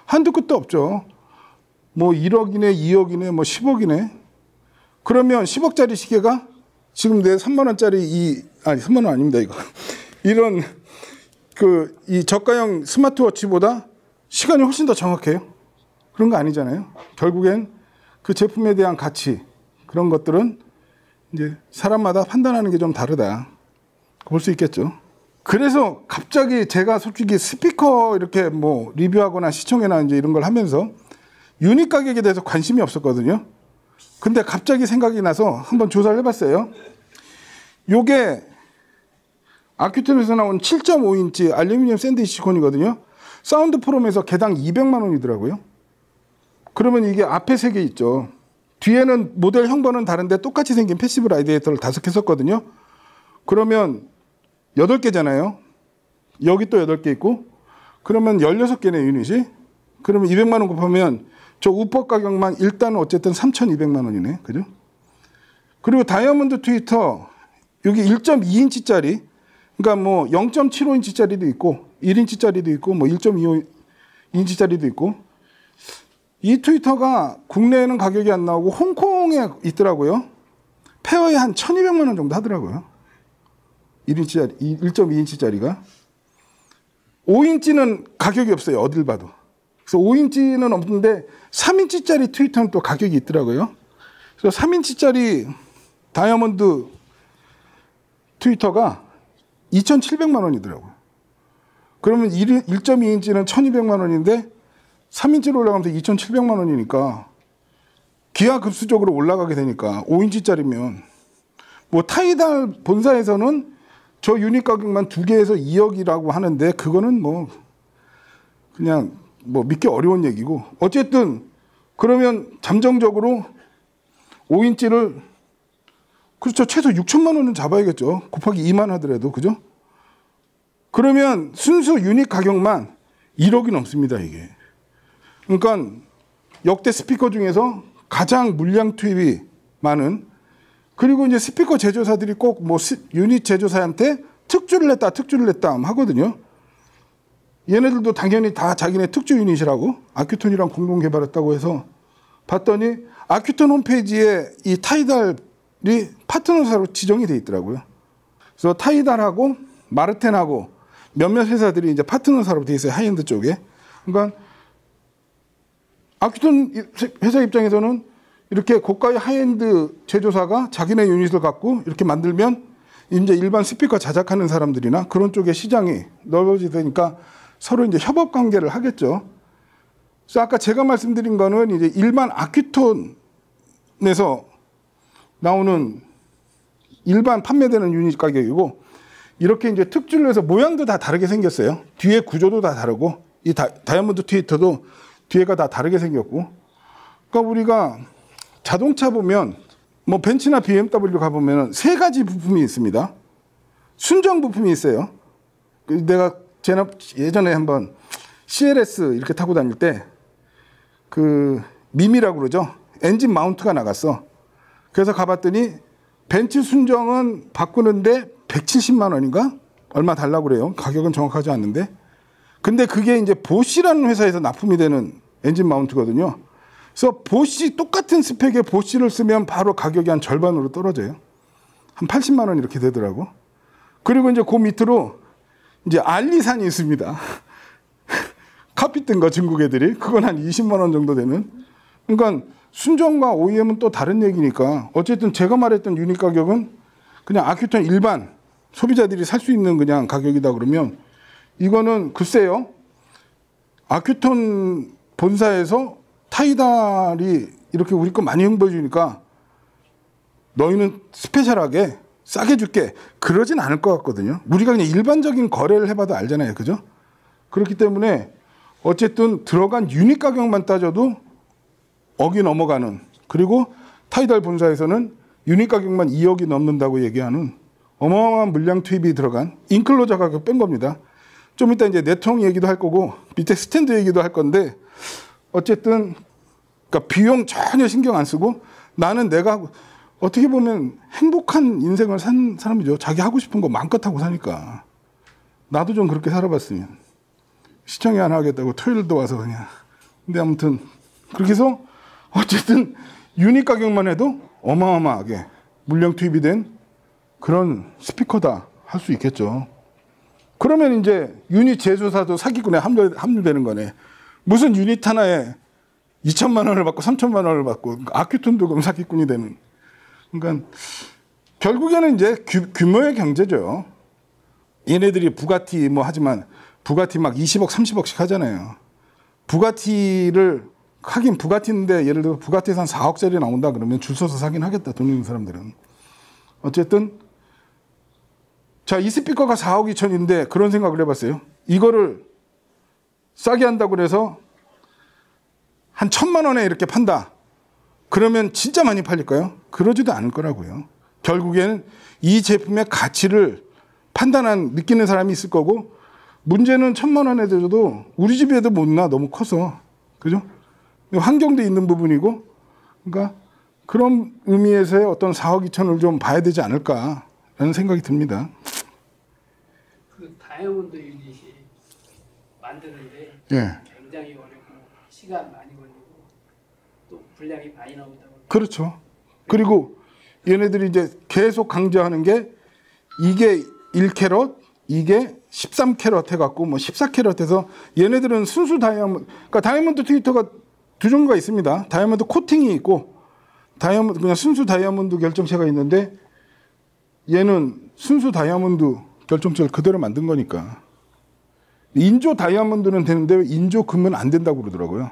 한두 끝도 없죠. 뭐 1억이네, 2억이네, 뭐 10억이네. 그러면 10억짜리 시계가 지금 내 3만 원짜리 이 아니 3만 원 아닙니다 이거 (laughs) 이런 그 이 저가형 스마트워치보다 시간이 훨씬 더 정확해요. 그런 거 아니잖아요. 결국엔 그 제품에 대한 가치 그런 것들은 이제 사람마다 판단하는 게 좀 다르다 볼 수 있겠죠. 그래서 갑자기 제가 솔직히 스피커 이렇게 뭐 리뷰하거나 시청해나 이제 이런 걸 하면서 유닛 가격에 대해서 관심이 없었거든요. 근데 갑자기 생각이 나서 한번 조사를 해봤어요. 요게 Accuton에서 나온 7.5인치 알루미늄 샌드위치 콘이거든요. 사운드포럼에서 개당 200만 원이더라고요. 그러면 이게 앞에 세 개 있죠. 뒤에는 모델 형번은 다른데 똑같이 생긴 passive 라디에이터를 다섯 개 썼거든요. 그러면 여덟 개잖아요. 여기 또 여덟 개 있고 그러면 열여섯 개네 유닛이. 그러면 200만 원 곱하면 저 우퍼 가격만 일단 어쨌든 3,200만 원이네. 그죠? 그리고 다이아몬드 트위터 여기 1.2인치짜리 그러니까 뭐 0.75인치짜리도 있고 1인치짜리도 있고 뭐 1.25인치짜리도 있고 이 트위터가 국내에는 가격이 안 나오고 홍콩에 있더라고요. 페어에 한 1,200만 원 정도 하더라고요. 1인치짜리 1.2인치짜리가 5인치는 가격이 없어요. 어딜 봐도. 그래서 5인치는 없는데 3인치짜리 트위터는 또 가격이 있더라고요. 그래서 3인치짜리 다이아몬드 트위터가 2,700만 원이더라고요. 그러면 1.2인치는 1,200만 원인데 3인치로 올라가면서 2,700만 원이니까 기하급수적으로 올라가게 되니까 5인치짜리면 뭐 타이달 본사에서는 저 유닛 가격만 두 개에서 2억이라고 하는데 그거는 뭐 그냥 뭐 믿기 어려운 얘기고 어쨌든 그러면 잠정적으로 5인치를 그렇죠. 최소 6천만 원은 잡아야겠죠. 곱하기 2만 하더라도. 그죠? 그러면 순수 유닛 가격만 1억이 넘습니다 이게 그러니까 역대 스피커 중에서 가장 물량 투입이 많은 그리고 이제 스피커 제조사들이 꼭 뭐 유닛 제조사한테 특주를 냈다 특주를 냈다 하거든요 얘네들도 당연히 다 자기네 특주 유닛이라고 Accuton이랑 공동 개발했다고 해서 봤더니 Accuton 홈페이지에 이 Tidal이 파트너사로 지정이 돼 있더라고요. 그래서 Tidal하고 Marten하고 몇몇 회사들이 이제 파트너사로 돼 있어요. 하이엔드 쪽에. 그러니까 Accuton 회사 입장에서는 이렇게 고가의 하이엔드 제조사가 자기네 유닛을 갖고 이렇게 만들면 이제 일반 스피커 자작하는 사람들이나 그런 쪽에 시장이 넓어지니까 서로 이제 협업 관계를 하겠죠. 그래서 아까 제가 말씀드린 거는 이제 일반 Accuton에서 나오는 일반 판매되는 유닛 가격이고 이렇게 이제 특출로 해서 모양도 다 다르게 생겼어요. 뒤에 구조도 다 다르고 이 다, 다이아몬드 트위터도 뒤에가 다 다르게 생겼고 그러니까 우리가 자동차 보면 뭐 벤츠나 BMW 가보면 세 가지 부품이 있습니다. 순정 부품이 있어요. 그 내가 예전에 한번 CLS 이렇게 타고 다닐 때 그 미미라고 그러죠. 엔진 mount가 나갔어. 그래서 가봤더니 벤츠 순정은 바꾸는데 170만 원인가? 얼마 달라고 그래요. 가격은 정확하지 않는데. 근데 그게 이제 Bosch라는 회사에서 납품이 되는 엔진 mount거든요. 그래서 Bosch 똑같은 스펙의 Bosch를 쓰면 바로 가격이 한 절반으로 떨어져요. 한 80만 원 이렇게 되더라고. 그리고 이제 그 밑으로 이제 알리산이 있습니다. (laughs) 카피 뜬거 중국 애들이 그건 한 20만 원 정도 되는. 그러니까 순정과 OEM은 또 다른 얘기니까 어쨌든 제가 말했던 유닛 가격은 그냥 아큐톤 일반 소비자들이 살 수 있는 그냥 가격이다 그러면 이거는 글쎄요. 아큐톤 본사에서 타이달이 이렇게 우리 거 많이 홍보해 주니까 너희는 스페셜하게 싸게 줄게. 그러진 않을 것 같거든요. 우리가 그냥 일반적인 거래를 해봐도 알잖아요. 그죠? 그렇기 때문에 어쨌든 들어간 유닛 가격만 따져도 억이 넘어가는 그리고 Tidal 본사에서는 유닛 가격만 2억이 넘는다고 얘기하는 어마어마한 물량 투입이 들어간 enclosure 가격 뺀 겁니다. 좀 이따 이제 네트워크 얘기도 할 거고 밑에 스탠드 얘기도 할 건데 어쨌든 그러니까 비용 전혀 신경 안 쓰고 나는 내가 어떻게 보면 행복한 인생을 산 사람이죠. 자기 하고 싶은 거 마음껏 하고 사니까. 나도 좀 그렇게 살아봤으면. 시청이 안 하겠다고 토요일도 와서 그냥. 근데 아무튼 그렇게 해서 어쨌든 유닛 가격만 해도 어마어마하게 물량 투입이 된 그런 스피커다 할 수 있겠죠. 그러면 이제 유닛 제조사도 사기꾼에 합류, 합류되는 거네. 무슨 유닛 하나에 2천만 원을 받고 3천만 원을 받고 아큐톤도 그럼 사기꾼이 되는. 그러니까 결국에는 이제 규, 모의 경제죠. 얘네들이 부가티 뭐 하지만 부가티 막 20억, 30억씩 하잖아요. 부가티를 하긴 부가티인데 예를 들어 부가티에서 한 4억짜리 나온다 그러면 줄 서서 사긴 하겠다. 돈 있는 사람들은. 어쨌든 자, 이 스피커가 4억 2천인데 그런 생각을 해봤어요. 이거를 싸게 한다고 그래서 한 천만 원에 이렇게 판다. 그러면 진짜 많이 팔릴까요? 그러지도 않을 거라고요. 결국에는 이 제품의 가치를 판단한 느끼는 사람이 있을 거고 문제는 천만 원에 대해서도 우리 집에도 못 나 너무 커서 그죠? 환경도 있는 부분이고 그러니까 그런 의미에서의 어떤 4억 2천을 좀 봐야 되지 않을까라는 생각이 듭니다. 그 다이아몬드 유닛이 만드는데 예. 굉장히 어렵고 시간 많이 걸리고 또 분량이 많이 나온다고 그렇죠. 그리고 얘네들이 이제 계속 강조하는 게 이게 1캐럿, 이게 13캐럿 해갖고 뭐 14캐럿 해서 얘네들은 순수 다이아몬드, 그러니까 다이아몬드 트위터가 두 종류가 있습니다. 다이아몬드 코팅이 있고 다이아몬드 그냥 순수 다이아몬드 결정체가 있는데 얘는 순수 다이아몬드 결정체를 그대로 만든 거니까 인조 다이아몬드는 되는데 왜 인조 금은 안 된다고 그러더라고요.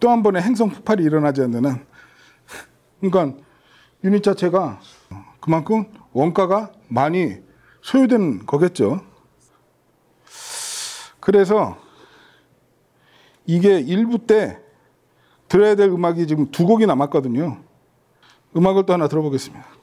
또 한 번의 행성 폭발이 일어나지 않는 한 그러니까 유닛 자체가 그만큼 원가가 많이 소요된 거겠죠. 그래서 이게 일부 때 들어야 될 음악이 지금 두 곡이 남았거든요. 음악을 또 하나 들어보겠습니다.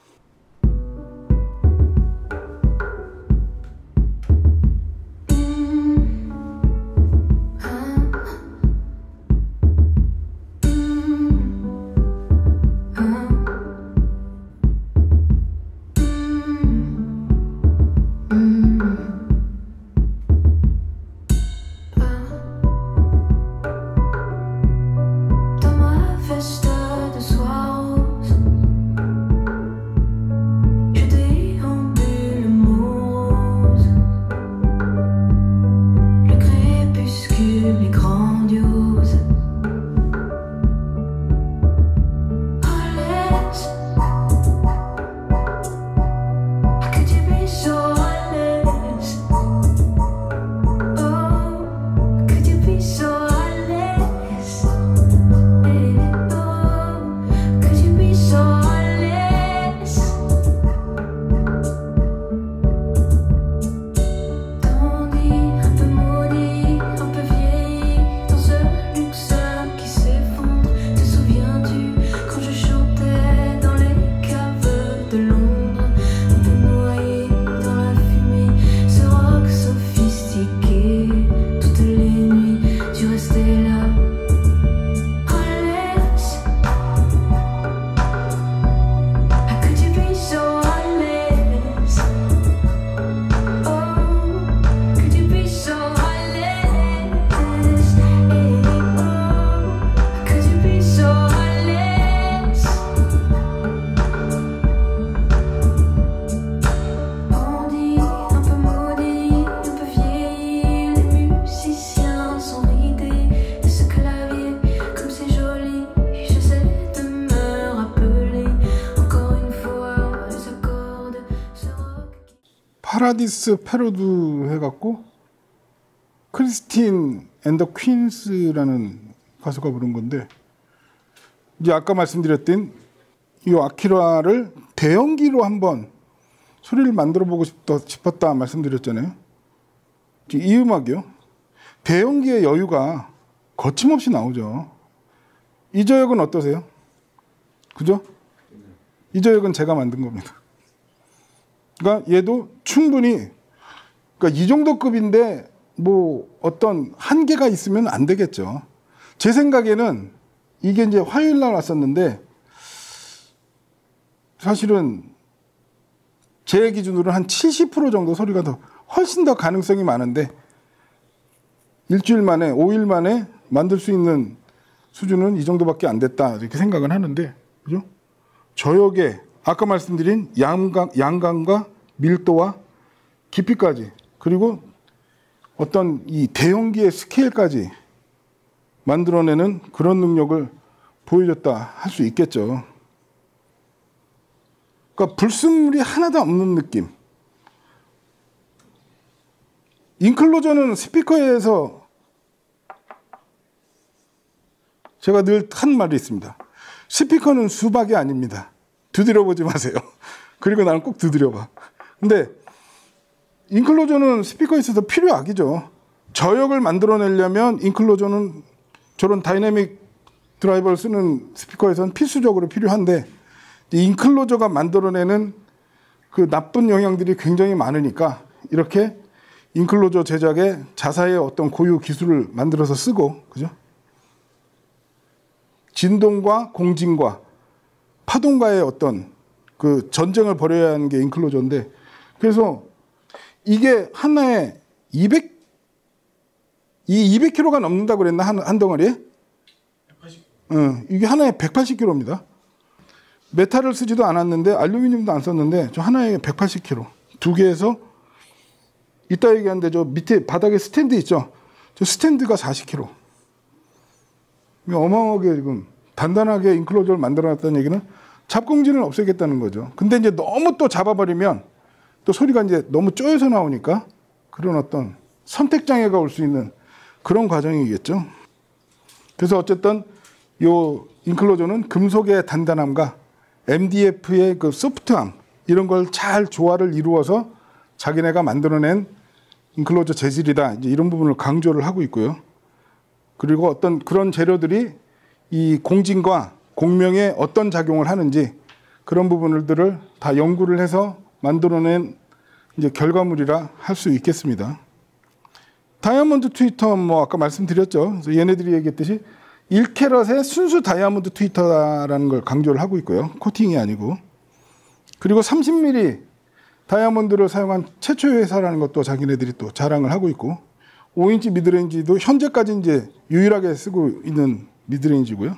Paradis Perdus 해갖고 Christine and the Queens라는 가수가 부른 건데 이제 아까 말씀드렸던 이 Akira를 대형기로 한번 소리를 만들어 보고 싶다, 싶었다 말씀드렸잖아요. 이 음악이요. 대형기의 여유가 거침없이 나오죠. 이 저역은 어떠세요? 그죠? 이 저역은 제가 만든 겁니다. 그러니까 얘도 충분히 그러니까 이 정도 급인데 뭐 어떤 한계가 있으면 안 되겠죠. 제 생각에는 이게 이제 화요일 날 왔었는데 사실은 제 기준으로 한 70% 정도 소리가 더 훨씬 더 가능성이 많은데 일주일 만에 5일 만에 만들 수 있는 수준은 이 정도밖에 안 됐다 이렇게 생각은 하는데 그죠? 저역에 아까 말씀드린 양강, 양감과 밀도와 깊이까지 그리고 어떤 이 대형기의 스케일까지 만들어내는 그런 능력을 보여줬다 할 수 있겠죠. 그러니까 불순물이 하나도 없는 느낌. 인클로저는 스피커에서 제가 늘 한 말이 있습니다. 스피커는 수박이 아닙니다. 두드려 보지 마세요. (laughs) 그리고 나는 꼭 두드려 봐. 근데 인클로저는 스피커에 있어서 필요악이죠. 저역을 만들어내려면 인클로저는 저런 다이내믹 드라이버를 쓰는 스피커에서는 필수적으로 필요한데 이 인클로저가 만들어내는 그 나쁜 영향들이 굉장히 많으니까 이렇게 인클로저 제작에 자사의 어떤 고유 기술을 만들어서 쓰고 그죠? 진동과 공진과 파동과의 어떤 그 전쟁을 벌여야 하는 게 인클로저인데 그래서 이게 하나에 200, 이 200kg가 넘는다고 그랬나? 한, 한 덩어리에? 180. 응, 이게 하나에 180kg입니다. 메탈을 쓰지도 않았는데, 알루미늄도 안 썼는데, 저 하나에 180kg. 두 개에서, 이따 얘기하는데, 저 밑에 바닥에 스탠드 있죠? 저 스탠드가 40kg. 어마어마하게 지금 단단하게 인클로저를 만들어 놨다는 얘기는 잡공진을 없애겠다는 거죠. 근데 이제 너무 또 잡아버리면 또 소리가 이제 너무 쪼여서 나오니까 그런 어떤 선택 장애가 올 수 있는 그런 과정이겠죠. 그래서 어쨌든 요 인클로저는 금속의 단단함과 MDF의 그 소프트함 이런 걸 잘 조화를 이루어서 자기네가 만들어낸 인클로저 재질이다. 이런 부분을 강조를 하고 있고요. 그리고 어떤 그런 재료들이 이 공진과 공명에 어떤 작용을 하는지 그런 부분들을 다 연구를 해서 만들어낸 이제 결과물이라 할 수 있겠습니다. 다이아몬드 트위터 뭐 아까 말씀드렸죠. 얘네들이 얘기했듯이 1캐럿의 순수 다이아몬드 트위터라는 걸 강조를 하고 있고요. 코팅이 아니고. 그리고 30mm 다이아몬드를 사용한 최초의 회사라는 것도 자기네들이 또 자랑을 하고 있고 5인치 midrange도 현재까지 이제 유일하게 쓰고 있는 midrange고요.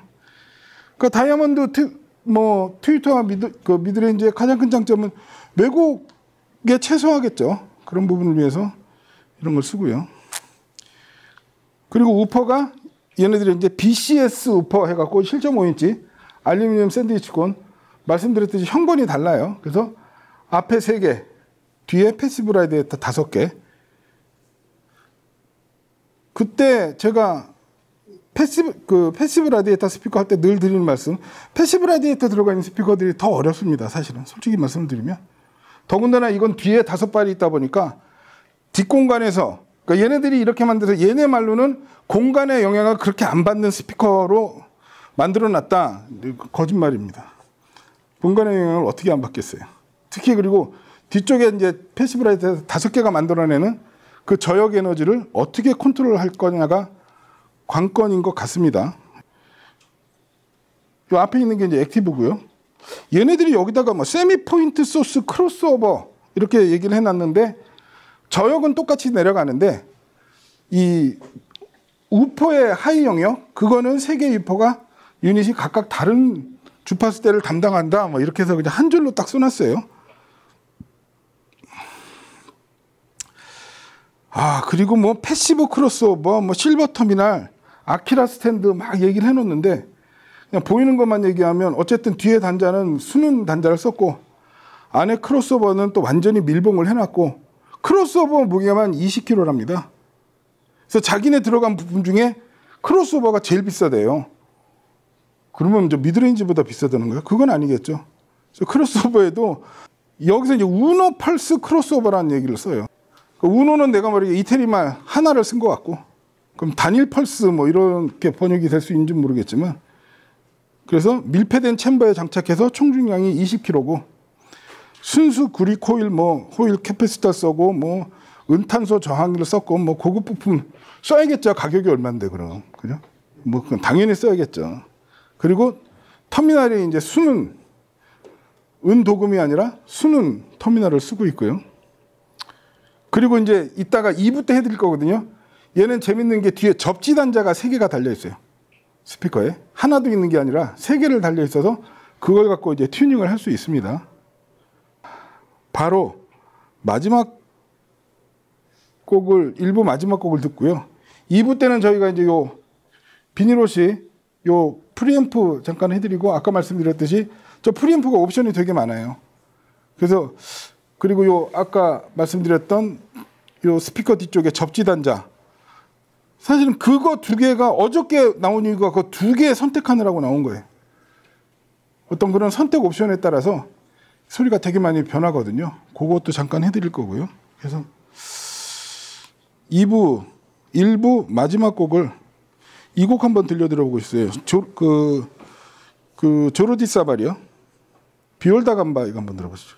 그 다이아몬드 트, 뭐 트위터와 mid, 그 midrange의 가장 큰 장점은 왜곡의 최소화겠죠. 그런 부분을 위해서 이런 걸 쓰고요. 그리고 우퍼가 얘네들이 이제 BCS 우퍼 해갖고 7.5인치 알루미늄 샌드위치콘 말씀드렸듯이 형번이 달라요. 그래서 앞에 3개, 뒤에 passive 라디에이터 5개. 그때 제가 passive 그 passive 라디에이터 스피커 할 때 늘 드리는 말씀, passive 라디에이터 들어가 있는 스피커들이 더 어렵습니다. 사실은 솔직히 말씀을 드리면 더군다나 이건 뒤에 다섯 발이 있다 보니까 뒷공간에서 그러니까 얘네들이 이렇게 만들어서 얘네 말로는 공간의 영향을 그렇게 안 받는 스피커로 만들어 놨다. 거짓말입니다. 공간의 영향을 어떻게 안 받겠어요. 특히 그리고 뒤쪽에 이제 passive 라디에이터 다섯 개가 만들어내는 그 저역 에너지를 어떻게 컨트롤 할 거냐가 관건인 것 같습니다. 이 앞에 있는 게 이제 active고요. 얘네들이 여기다가 뭐 semi point source crossover 이렇게 얘기를 해놨는데 저역은 똑같이 내려가는데 이 우퍼의 high 영역 그거는 세 개의 우퍼가 유닛이 각각 다른 주파수대를 담당한다 뭐 이렇게 해서 그냥 한 줄로 딱 써놨어요. 아 그리고 뭐 passive crossover 뭐 실버 터미널 Akira 스탠드 막 얘기를 해놓는데 그냥 보이는 것만 얘기하면 어쨌든 뒤에 단자는 순은 단자를 썼고 안에 crossover는 또 완전히 밀봉을 해놨고 크로스오버 무게만 20kg랍니다. 그래서 자기네 들어간 부분 중에 crossover가 제일 비싸대요. 그러면 이제 midrange보다 비싸다는 거예요? 그건 아니겠죠. 그래서 crossover에도 여기서 이제 Uno pulse crossover라는 얘기를 써요. 그 Uno는 내가 말이게 이태리 말 하나를 쓴 것 같고, 그럼 단일 펄스 뭐 이렇게 번역이 될 수 있는지 모르겠지만, 그래서 밀폐된 챔버에 장착해서 총 중량이 20kg고, 순수 구리 코일 뭐 호일 capacitor 써고 뭐 은탄소 저항기를 썼고 뭐 고급 부품 써야겠죠. 가격이 얼마인데 그럼 그죠? 뭐 그건 당연히 써야겠죠. 그리고 터미널이 이제 수는 은 도금이 아니라 수는 터미널을 쓰고 있고요. 그리고 이제 이따가 2부 때 해드릴 거거든요. 얘는 재밌는 게 뒤에 접지 단자가 3개가 달려 있어요. 스피커에. 하나도 있는 게 아니라 3개를 달려 있어서 그걸 갖고 이제 튜닝을 할 수 있습니다. 바로 마지막 곡을 일부 마지막 곡을 듣고요. 2부 때는 저희가 이제 요 비닐옷이 요 프리앰프 잠깐 해드리고 아까 말씀드렸듯이 저 프리앰프가 옵션이 되게 많아요. 그래서 그리고 요 아까 말씀드렸던 요 스피커 뒤쪽에 접지 단자 사실은 그거 두 개가 어저께 나온 이유가 그 두 개 선택하느라고 나온 거예요. 어떤 그런 선택 옵션에 따라서 소리가 되게 많이 변하거든요. 그것도 잠깐 해드릴 거고요. 그래서 2부, 1부 마지막 곡을 이 곡 한번 들려드려보고 있어요. 조, 그, 그 조르디 사발이요. 비올다 감바 이거 한번 들어보시죠.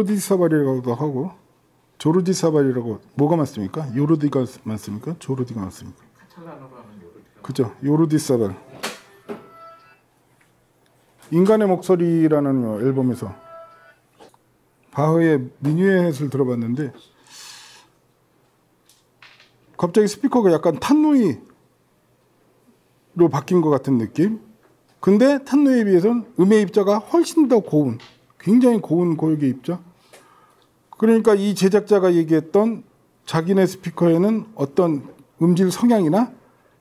요르디 사발이라고도 하고 조르디 사발이라고 뭐가 맞습니까? 요르디가 맞습니까? 조르디가 맞습니까? 그죠? 요르디 사발. 인간의 목소리라는 앨범에서 바흐의 미뉴엣을 들어봤는데 갑자기 스피커가 약간 탄노이로 바뀐 것 같은 느낌. 근데 탄노이에 비해서는 음의 입자가 훨씬 더 고운, 굉장히 고운 고역의 입자. 그러니까 이 제작자가 얘기했던 자기네 스피커에는 어떤 음질 성향이나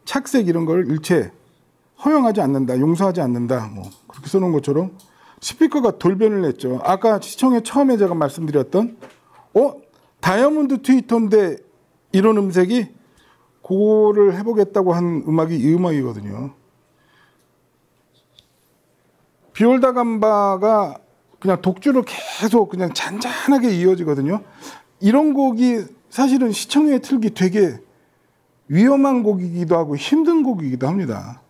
착색 이런 걸 일체 허용하지 않는다, 용서하지 않는다, 뭐 그렇게 써놓은 것처럼 스피커가 돌변을 했죠. 아까 시청에 처음에 제가 말씀드렸던 어 다이아몬드 트위터인데 이런 음색이 그거를 해보겠다고 한 음악이 이 음악이거든요. 비올다 감바가 그냥 독주로 계속 그냥 잔잔하게 이어지거든요. 이런 곡이 사실은 시청에 틀기 되게 위험한 곡이기도 하고 힘든 곡이기도 합니다.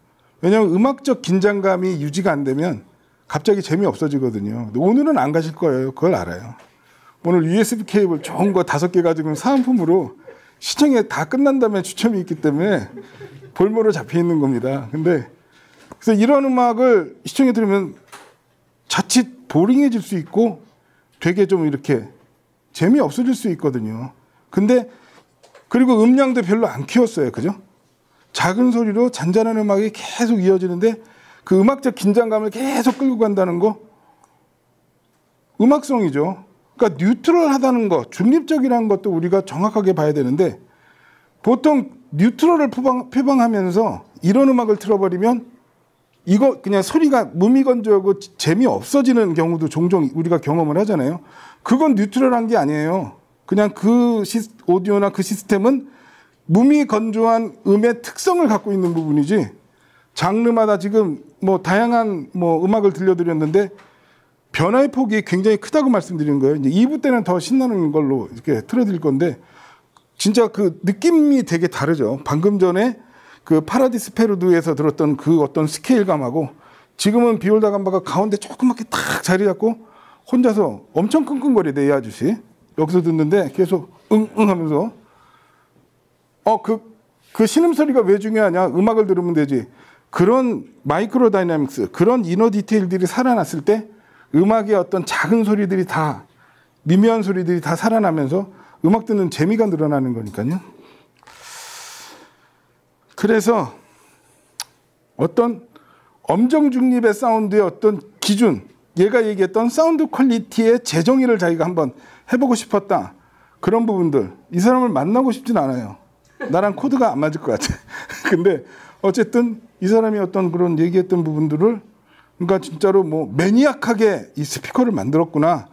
왜냐하면 음악적 긴장감이 유지가 안 되면 갑자기 재미 없어지거든요. 오늘은 안 가실 거예요. 그걸 알아요. 오늘 USB 케이블 좋은 거 다섯 개 가지고 사은품으로 시청에 다 끝난 다음에 추첨이 있기 때문에 볼모로 잡혀 있는 겁니다. 근데 그래서 이런 음악을 시청에 들으면 자칫 보링해질 수 있고 되게 좀 이렇게 재미 없어질 수 있거든요. 근데 그리고 음량도 별로 안 키웠어요. 그죠? 작은 소리로 잔잔한 음악이 계속 이어지는데 그 음악적 긴장감을 계속 끌고 간다는 거 음악성이죠. 그러니까 뉴트럴하다는 거, 중립적이라는 것도 우리가 정확하게 봐야 되는데 보통 뉴트럴을 표방, 표방하면서 이런 음악을 틀어버리면 이거 그냥 소리가 무미건조하고 재미 없어지는 경우도 종종 우리가 경험을 하잖아요. 그건 뉴트럴한 게 아니에요. 그냥 그 시, 오디오나 그 시스템은 무미건조한 음의 특성을 갖고 있는 부분이지 장르마다 지금 뭐 다양한 뭐 음악을 들려드렸는데 변화의 폭이 굉장히 크다고 말씀드리는 거예요. 이제 2부 때는 더 신나는 걸로 이렇게 틀어드릴 건데 진짜 그 느낌이 되게 다르죠. 방금 전에 그 파라디스 페루드에서 들었던 그 어떤 스케일감하고 지금은 비올라 다 감바가 가운데 조그맣게 딱 자리 잡고 혼자서 엄청 끙끙거리대 이 아저씨 여기서 듣는데 계속 응응 하면서 어그 그 신음 소리가 왜 중요하냐? 음악을 들으면 되지. 그런 micro dynamics, 그런 inner 디테일들이 살아났을 때 음악의 어떤 작은 소리들이 다 미묘한 소리들이 다 살아나면서 음악 듣는 재미가 늘어나는 거니까요. 그래서 어떤 엄정 중립의 사운드의 어떤 기준, 얘가 얘기했던 사운드 quality의 재정의를 자기가 한번 해보고 싶었다. 그런 부분들. 이 사람을 만나고 싶진 않아요. 나랑 코드가 안 맞을 것 같아. (laughs) 근데 어쨌든 이 사람이 어떤 그런 얘기했던 부분들을 그러니까 진짜로 뭐 매니악하게 이 스피커를 만들었구나.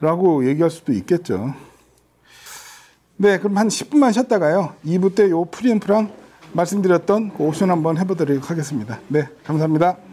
라고 얘기할 수도 있겠죠. 네, 그럼 한 10분만 쉬었다가요. 2부 때 요 프리앰프랑 말씀드렸던 그 옵션 한번 해보도록 하겠습니다. 네, 감사합니다.